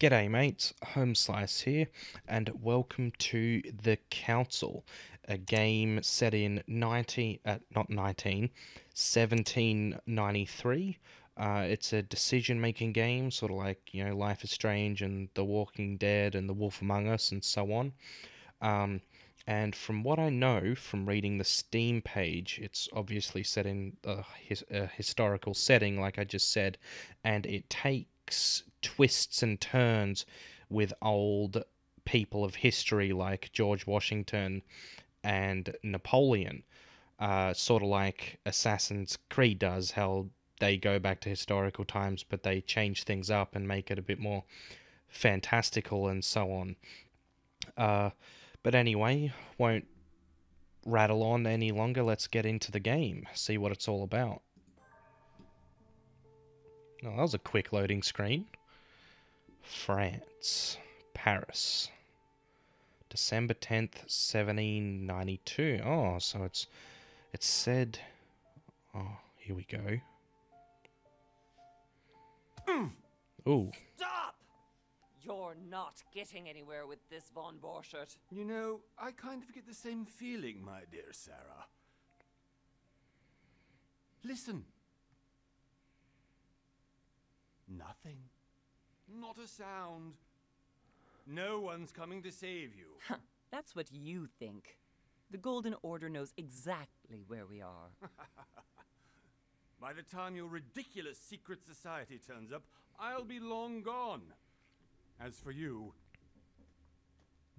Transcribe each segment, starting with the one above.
G'day, mates. Homeslice here, and welcome to The Council, a game set in 90, uh, not 19, 1793. Uh, it's a decision making game, sort of like, you know, Life is Strange and The Walking Dead and The Wolf Among Us and so on. Um, and from what I know from reading the Steam page, it's obviously set in a, his, a historical setting, like I just said, and it takes twists and turns with old people of history like George Washington and Napoleon. Uh, sort of like Assassin's Creed does, how they go back to historical times, but they change things up and make it a bit more fantastical and so on. Uh, but anyway, won't rattle on any longer. Let's get into the game, see what it's all about. Oh, that was a quick loading screen. France, Paris, December 10th, 1792. Oh, so it's it's said Oh, here we go. Mm. Ooh. Stop! You're not getting anywhere with this Von Borchert. You know, I kind of get the same feeling, my dear Sarah. Listen. Nothing. Not a sound. No one's coming to save you. That's what you think. The Golden Order knows exactly where we are. By the time your ridiculous secret society turns up, I'll be long gone. As for you,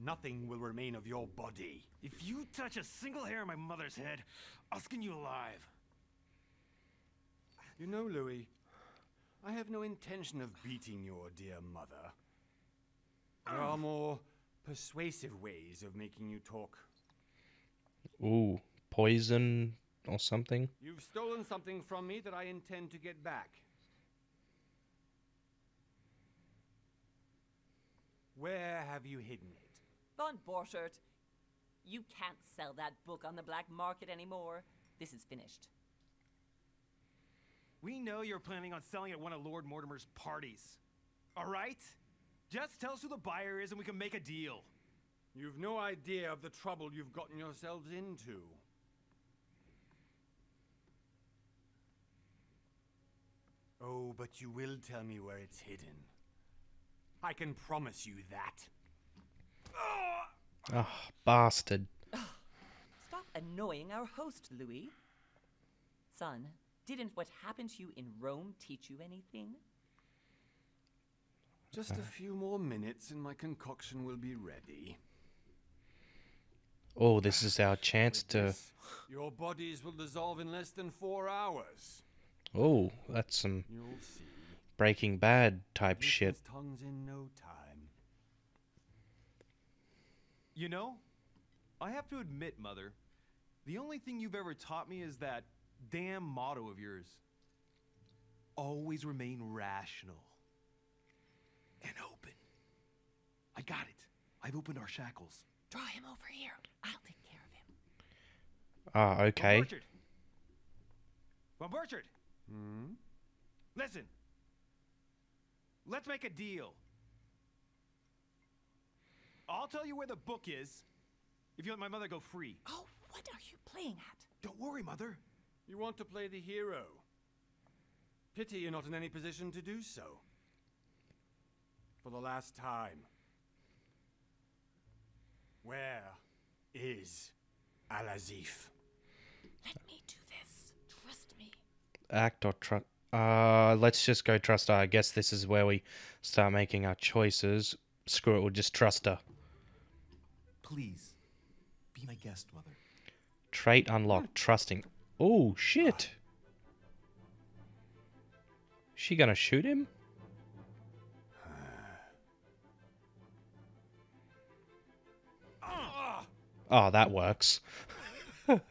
nothing will remain of your body. If you touch a single hair on my mother's head, I'll skin you alive. You know, Louis, I have no intention of beating your dear mother. There are um. more persuasive ways of making you talk. Ooh. Poison or something? You've stolen something from me that I intend to get back. Where have you hidden it? Von Borchert, you can't sell that book on the black market anymore. This is finished. We know you're planning on selling at one of Lord Mortimer's parties. All right? Just tell us who the buyer is and we can make a deal. You've no idea of the trouble you've gotten yourselves into. Oh, but you will tell me where it's hidden. I can promise you that. Oh, bastard. Stop annoying our host, Louis. Son, didn't what happened to you in Rome teach you anything? Just a few more minutes and my concoction will be ready. Oh, this is our chance With to. this, Your bodies will dissolve in less than four hours. Oh, that's some You'll see. Breaking Bad type These shit. tongues in no time. You know, I have to admit, Mother, the only thing you've ever taught me is that damn motto of yours always remain rational and open. I got it. I've opened our shackles. Draw him over here. I'll take care of him. Ah, okay. Von Borchert. Von Borchert, Hmm? listen. Let's make a deal. I'll tell you where the book is if you let my mother go free. Oh, what are you playing at? Don't worry, Mother. You want to play the hero. Pity you're not in any position to do so. For the last time. Where is Al Azif? Let me do this. Trust me. Act or trust. Uh, let's just go trust her. I guess this is where we start making our choices. Screw it, we'll just trust her. Please, be my guest, Mother. Trait unlocked. Trusting. Oh, shit. She gonna shoot him? Oh, that works. Well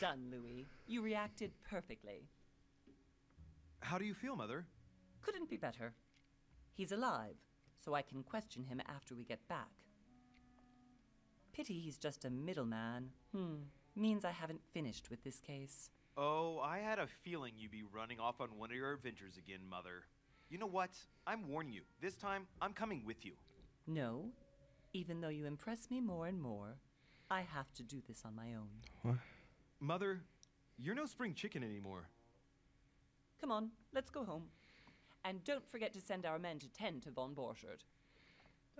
done, Louis. You reacted perfectly. How do you feel, Mother? Couldn't be better. He's alive, so I can question him after we get back. Pity he's just a middleman. Hmm. Means I haven't finished with this case. Oh, I had a feeling you'd be running off on one of your adventures again, Mother. You know what? I'm warning you. This time, I'm coming with you. No, even though you impress me more and more, I have to do this on my own. What? Mother, you're no spring chicken anymore. Come on, let's go home. And don't forget to send our men to tend to von Borchert.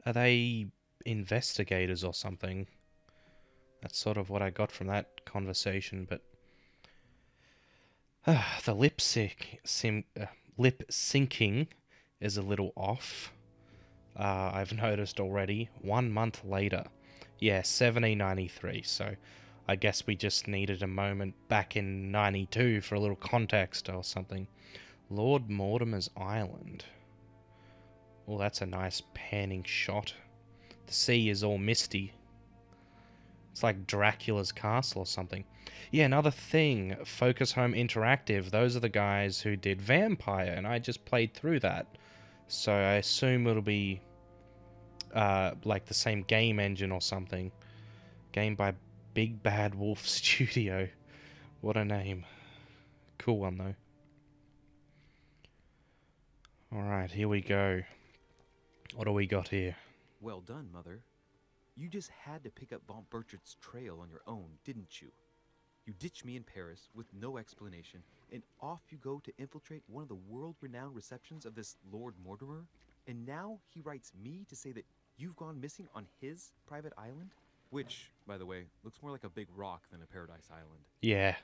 Are they investigators or something? That's sort of what I got from that conversation, but the lip sync, sim, uh, lip syncing is a little off. Uh, I've noticed already. One month later, yeah, 1793. So I guess we just needed a moment back in 92 for a little context or something. Lord Mortimer's Island. Oh, that's a nice panning shot. The sea is all misty. It's like Dracula's castle or something. Yeah, another thing, Focus Home Interactive, those are the guys who did Vampyr, and I just played through that. So I assume it'll be uh, like the same game engine or something. Game by Big Bad Wolf Studio. What a name. Cool one, though. Alright, here we go. What do we got here? Well done, Mother. You just had to pick up Von Borchert's trail on your own, didn't you? You ditch me in Paris with no explanation, and off you go to infiltrate one of the world renowned receptions of this Lord Mortimer? And now he writes me to say that you've gone missing on his private island? Which, by the way, looks more like a big rock than a paradise island. Yeah.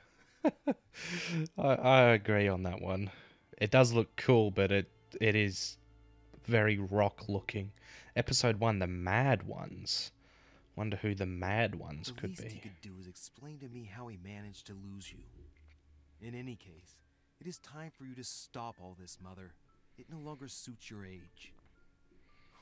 I, I agree on that one. It does look cool, but it it is very rock looking. Episode 1, The Mad Ones. Wonder who the Mad Ones The could least he be. could do is explain to me how he managed to lose you. In any case, it is time for you to stop all this, Mother. It no longer suits your age.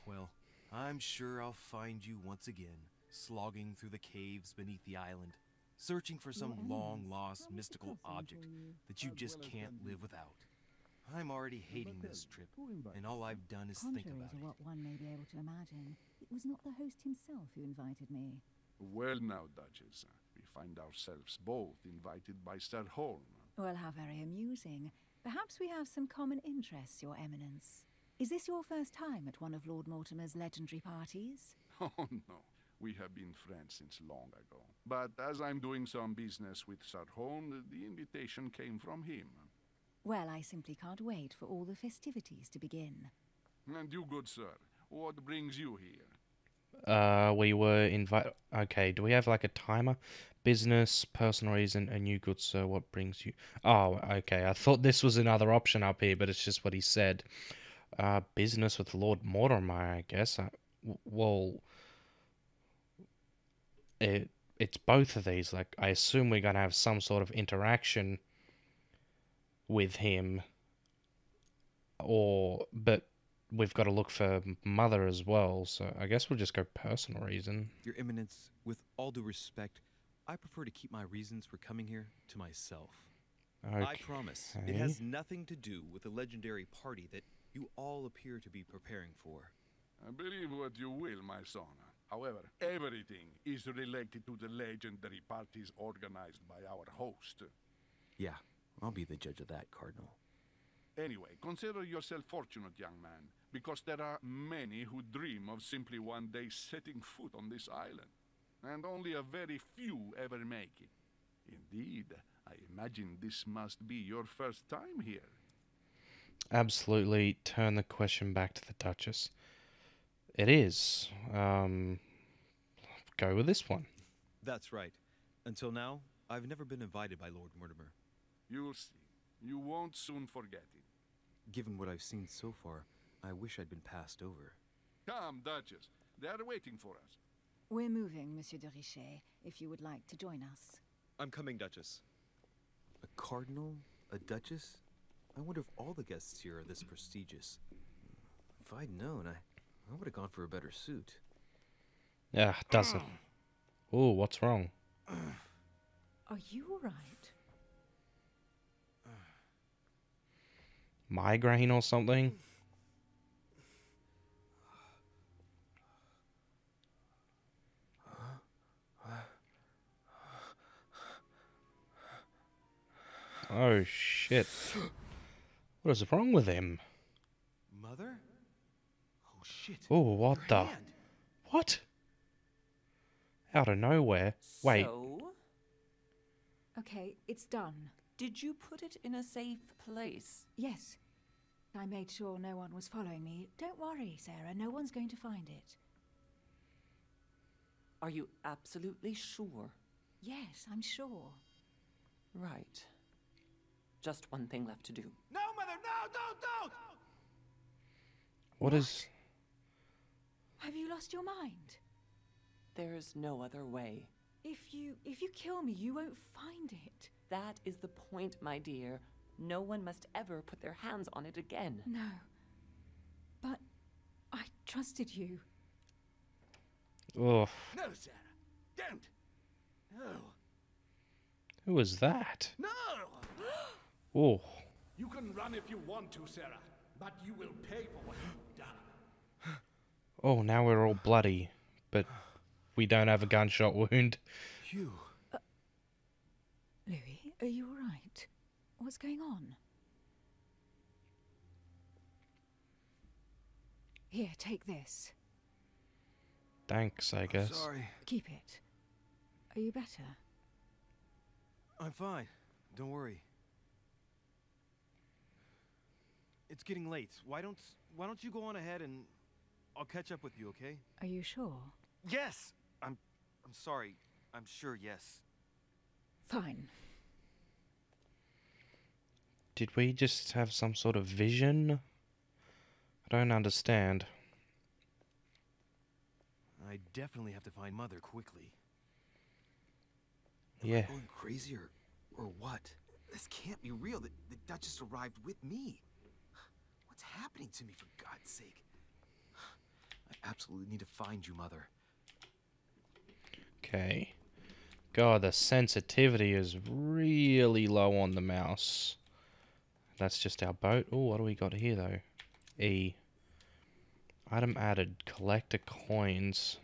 Well, I'm sure I'll find you once again, slogging through the caves beneath the island, searching for some long lost mystical object that you just can't live without. I'm already hating this trip, and all I've done is think Contrary about to it. what one may be able to imagine, it was not the host himself who invited me. Well now, Duchess, uh, we find ourselves both invited by Sir Holm. Well, how very amusing. Perhaps we have some common interests, Your Eminence. Is this your first time at one of Lord Mortimer's legendary parties? Oh no, we have been friends since long ago. But as I'm doing some business with Sir Holm, the invitation came from him. Well, I simply can't wait for all the festivities to begin. And you, good sir, what brings you here? Uh, we were invited. Okay, do we have like a timer? Business, personal reason, and you good sir, what brings you? Oh, okay. I thought this was another option up here, but it's just what he said. Uh, business with Lord Mortimer, I guess. Uh, w- well, it it's both of these. Like, I assume we're gonna have some sort of interaction with him, or but we've got to look for mother as well. So I guess we'll just go personal reason. Your Eminence, with all due respect, I prefer to keep my reasons for coming here to myself. I promise it has nothing to do with the legendary party that you all appear to be preparing for. I believe what you will, my son. However, everything is related to the legendary parties organized by our host. Yeah, I'll be the judge of that, Cardinal. Anyway, consider yourself fortunate, young man, because there are many who dream of simply one day setting foot on this island, and only a very few ever make it. Indeed, I imagine this must be your first time here. Absolutely turn the question back to the Duchess. It is. Um, go with this one. That's right. Until now, I've never been invited by Lord Mortimer. You'll see. You won't soon forget it. Given what I've seen so far, I wish I'd been passed over. Come, Duchess. They are waiting for us. We're moving, Monsieur de Richet, if you would like to join us. I'm coming, Duchess. A cardinal? A duchess? I wonder if all the guests here are this prestigious. If I'd known, I, I would have gone for a better suit. Yeah, doesn't. Oh, what's wrong? Are you all Migraine or something? Oh shit. What is wrong with him? Mother? Oh shit. Oh, what Her the? hand. What? Out of nowhere. Wait. So, Okay, it's done. Did you put it in a safe place? Yes. I made sure no one was following me. Don't worry, Sarah, no one's going to find it. Are you absolutely sure? Yes, I'm sure. Right. Just one thing left to do. No, Mother, no, don't, don't! What is. Have you lost your mind? There's no other way. If you if you kill me, you won't find it. That is the point, my dear. No one must ever put their hands on it again. No. But I trusted you. Oh, No, Sarah. Don't. No. who was that? No! Oh, You can run if you want to, Sarah, but you will pay for what you've done. oh, now we're all bloody, but we don't have a gunshot wound. Phew. Louis, are you all right? What's going on? Here, take this. Thanks, I I'm guess. sorry. Keep it. Are you better? I'm fine. Don't worry. It's getting late. Why don't why don't you go on ahead and I'll catch up with you, okay? Are you sure? Yes. I'm I'm sorry. I'm sure yes. Fine. Did we just have some sort of vision? I don't understand. I definitely have to find Mother quickly. Yeah. Going crazy or, or what? This can't be real. The, the Duchess arrived with me. What's happening to me, for God's sake? I absolutely need to find you, Mother. Okay. God, the sensitivity is really low on the mouse. That's just our boat. Oh, what do we got here, though? E. Item added. Collector coins.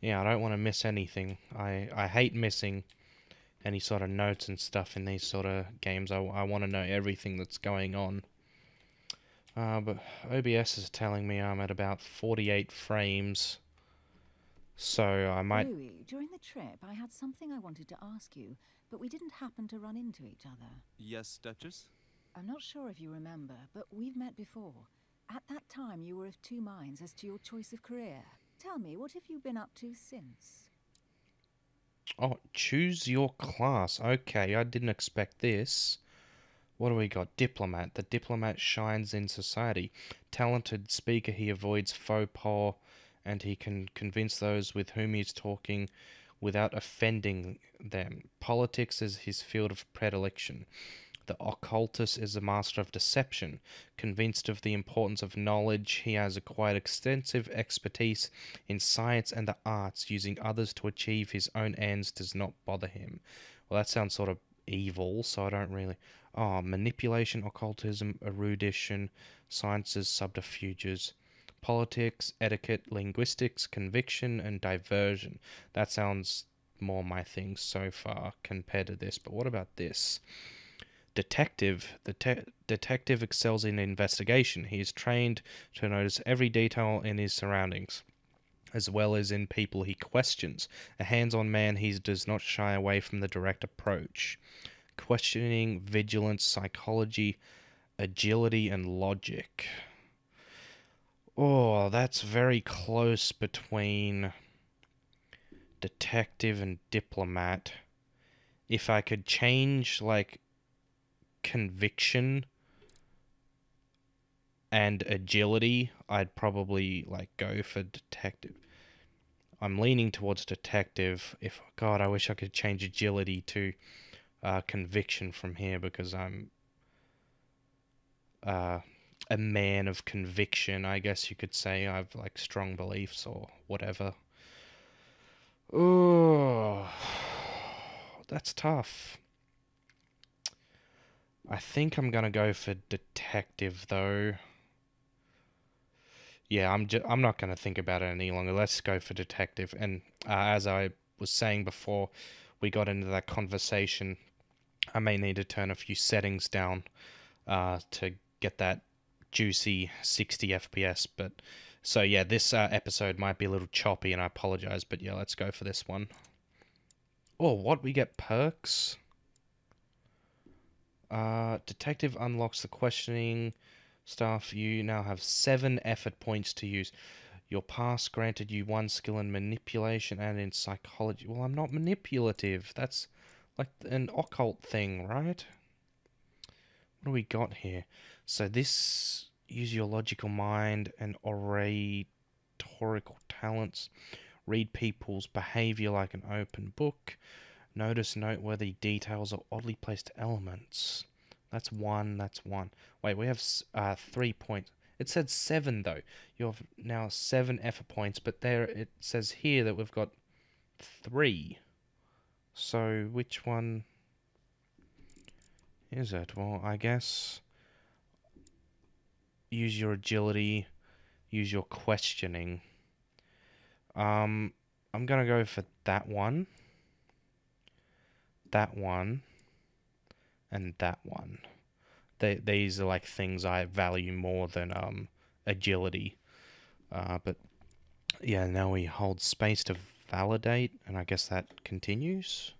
Yeah, I don't want to miss anything. I, I hate missing any sort of notes and stuff in these sort of games. I, I want to know everything that's going on. Uh, but OBS is telling me I'm at about 48 frames. So I might... Louis, during the trip, I had something I wanted to ask you, but we didn't happen to run into each other. Yes, Duchess? I'm not sure if you remember, but we've met before. At that time, you were of two minds as to your choice of career. Tell me, what have you been up to since? Oh, choose your class. Okay, I didn't expect this. What do we got? Diplomat. The diplomat shines in society. Talented speaker, he avoids faux pas and he can convince those with whom he is talking without offending them. Politics is his field of predilection. The occultist is a master of deception. Convinced of the importance of knowledge, he has acquired extensive expertise in science and the arts. Using others to achieve his own ends does not bother him. Well, that sounds sort of evil, so I don't really. Oh, manipulation, occultism, erudition, sciences, subterfuges, politics, etiquette, linguistics, conviction, and diversion. That sounds more my thing so far compared to this. But what about this? Detective. The te- detective excels in investigation. He is trained to notice every detail in his surroundings, as well as in people he questions. A hands on man, he does not shy away from the direct approach. Questioning, vigilance, psychology, agility, and logic. Oh, that's very close between detective and diplomat. If I could change, like, conviction and agility, I'd probably like go for detective. I'm leaning towards detective. If God, I wish I could change agility to uh, conviction from here because I'm uh, a man of conviction. I guess you could say I've like strong beliefs or whatever. Oh, that's tough. I think I'm gonna go for detective though. Yeah, I'm ju- I'm not gonna think about it any longer. Let's go for detective. And uh, as I was saying before, we got into that conversation. I may need to turn a few settings down uh, to get that juicy 60 FPS. But so yeah, this uh, episode might be a little choppy, and I apologize. But yeah, let's go for this one. Oh, what we get perks? Uh, detective unlocks the questioning stuff. You now have seven effort points to use. Your past granted you one skill in manipulation and in psychology. Well, I'm not manipulative. That's like an occult thing, right? What do we got here? So this use your logical mind and oratorical talents. Read people's behavior like an open book. Notice noteworthy details or oddly placed elements. That's one. That's one. Wait, we have uh, three points. It said seven though. You have now seven effort points, but there it says here that we've got three. So which one is it? Well, I guess use your agility, use your questioning. Um, I'm gonna go for that one, that one, and that one. They, these are like things I value more than um, agility. Uh, but yeah, now we hold space to validate, and I guess that continues.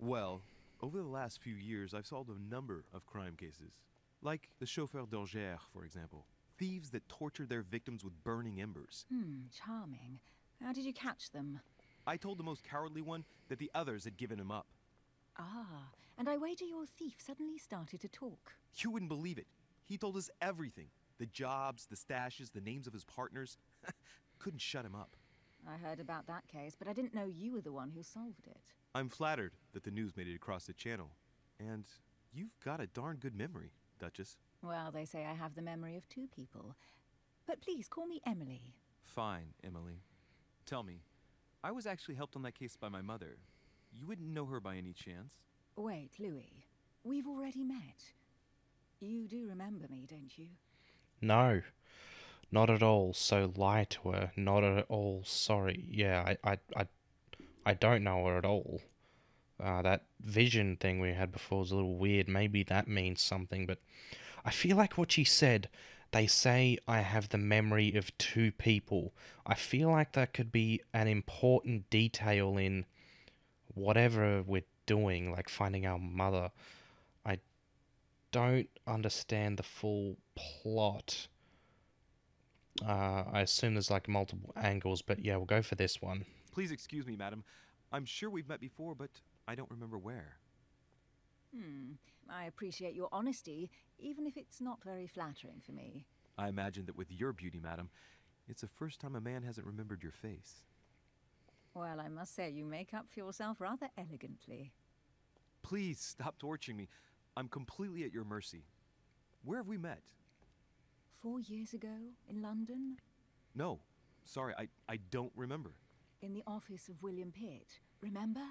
Well, over the last few years, I've solved a number of crime cases. Like the chauffeur d'Angers, for example. Thieves that tortured their victims with burning embers. Hmm, charming. How did you catch them? I told the most cowardly one that the others had given him up. Ah, and I wager your thief suddenly started to talk. You wouldn't believe it. He told us everything the jobs, the stashes, the names of his partners. Couldn't shut him up. I heard about that case, but I didn't know you were the one who solved it. I'm flattered that the news made it across the channel. And you've got a darn good memory, Duchess. Well, they say I have the memory of two people. But please call me Emily. Fine, Emily. Tell me, I was actually helped on that case by my mother. You wouldn't know her by any chance? Wait, Louis. We've already met. You do remember me, don't you? No, not at all. So lie to her. Not at all. Sorry. Yeah, I, I, I, I don't know her at all. Uh, that vision thing we had before was a little weird. Maybe that means something, but I feel like what she said. They say I have the memory of two people. I feel like that could be an important detail in whatever we're doing, like finding our mother. I don't understand the full plot. Uh, I assume there's like multiple angles, but yeah, we'll go for this one. Please excuse me, madam. I'm sure we've met before, but I don't remember where. Hmm. I appreciate your honesty, even if it's not very flattering for me. I imagine that with your beauty, madam, it's the first time a man hasn't remembered your face. Well, I must say you make up for yourself rather elegantly. Please stop torturing me. I'm completely at your mercy. Where have we met? Four years ago in London? No. Sorry, I, I don't remember. In the office of William Pitt. Remember?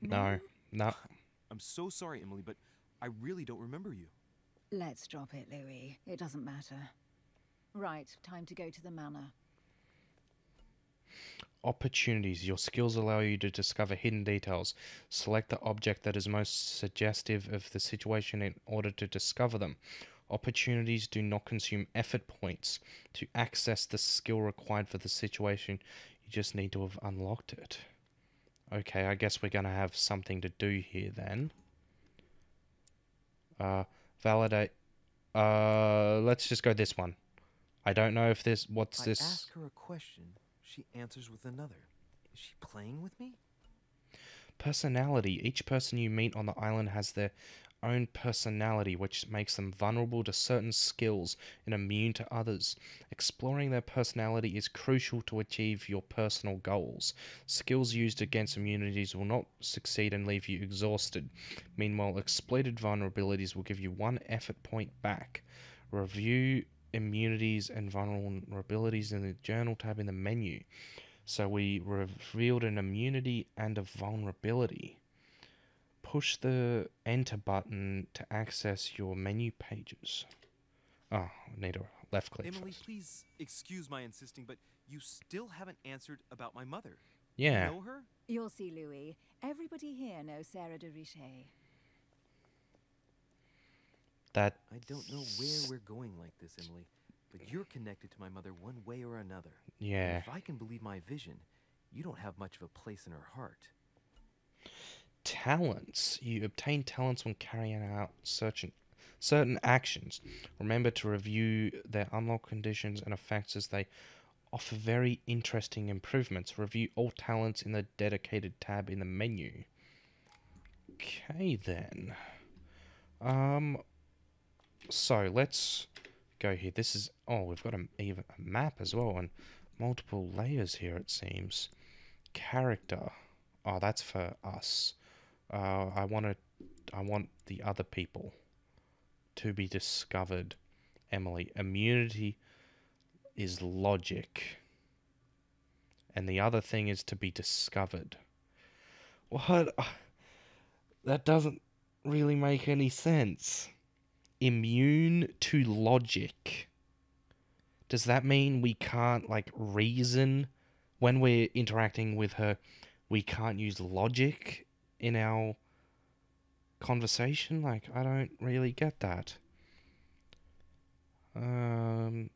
No, no. I'm so sorry, Emily, but I really don't remember you. Let's drop it, Louis. It doesn't matter. Right, time to go to the manor. Opportunities. Your skills allow you to discover hidden details. Select the object that is most suggestive of the situation in order to discover them. Opportunities do not consume effort points. To access the skill required for the situation, you just need to have unlocked it. Okay, I guess we're going to have something to do here then. Uh, validate. Uh, let's just go this one. I don't know if this. What's I this? ask her a question, she answers with another. Is she playing with me? Personality. Each person you meet on the island has their own personality, which makes them vulnerable to certain skills and immune to others. Exploring their personality is crucial to achieve your personal goals. Skills used against immunities will not succeed and leave you exhausted. Meanwhile, exploited vulnerabilities will give you one effort point back. Review immunities and vulnerabilities in the journal tab in the menu. So we revealed an immunity and a vulnerability. Push the enter button to access your menu pages. Oh, I need a left click. Emily, first. please excuse my insisting, but you still haven't answered about my mother. Yeah. You know her? You'll see, Louis. Everybody here knows Sarah de Richet. That I don't know where we're going like this, Emily. but you're connected to my mother one way or another. Yeah. if I can believe my vision, you don't have much of a place in her heart. Talents. You obtain talents when carrying out certain certain actions. Remember to review their unlock conditions and effects as they offer very interesting improvements. Review all talents in the dedicated tab in the menu. Okay then. Um so let's go here. This is oh, we've got a even a map as well and multiple layers here it seems. Character. Oh, that's for us. Uh, I want to. I want the other people to be discovered. Emily, immunity is logic, and the other thing is to be discovered. What? That doesn't really make any sense. Immune to logic. Does that mean we can't like reason when we're interacting with her? We can't use logic in our conversation? Like, I don't really get that. Um,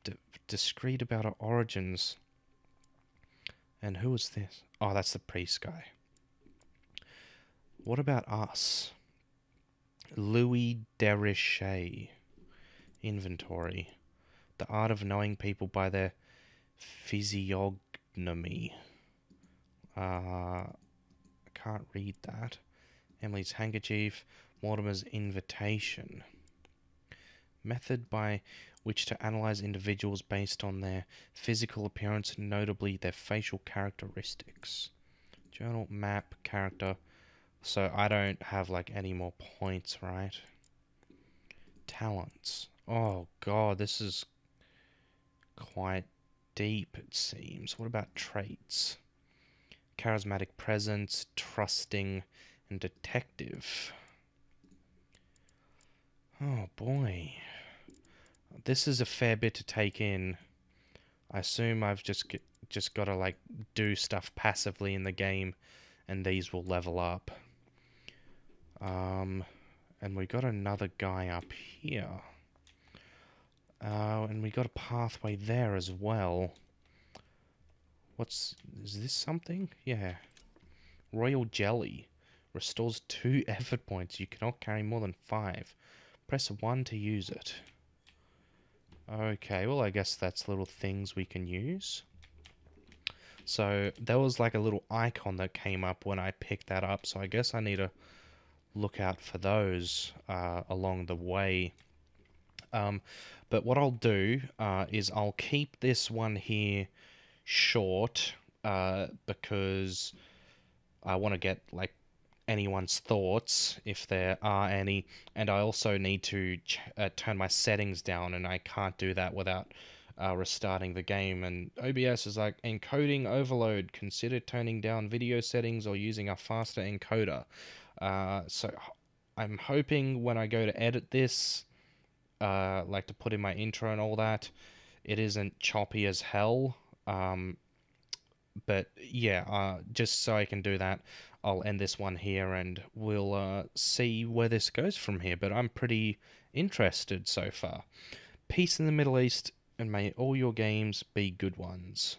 discreet about our origins. And who is this? Oh, that's the priest guy. What about us? Louis de Richet. Inventory. The art of knowing people by their physiognomy. Uh, I can't read that. Emily's handkerchief, Mortimer's invitation. Method by which to analyze individuals based on their physical appearance, notably their facial characteristics. Journal, map, character. So I don't have like any more points, right? Talents. Oh god, this is quite deep, it seems. What about traits? charismatic presence, trusting, and detective. Oh boy. This is a fair bit to take in. I assume I've just just got to like do stuff passively in the game and these will level up. Um and we got another guy up here. Uh, and we got a pathway there as well. What's is this something? Yeah. Royal jelly restores two effort points. You cannot carry more than five. Press one to use it. Okay, well I guess that's little things we can use. So there was like a little icon that came up when I picked that up. So I guess I need to look out for those uh, along the way. Um, but what I'll do uh, is I'll keep this one here short uh, because I want to get like anyone's thoughts if there are any, and I also need to uh, turn my settings down, and I can't do that without uh, restarting the game. And OBS is like encoding overload. Consider turning down video settings or using a faster encoder. Uh, so I'm hoping when I go to edit this, uh, like to put in my intro and all that, it isn't choppy as hell. Um, but yeah, uh, just so I can do that, I'll end this one here and we'll uh, see where this goes from here. But I'm pretty interested so far. Peace in the Middle East, and may all your games be good ones.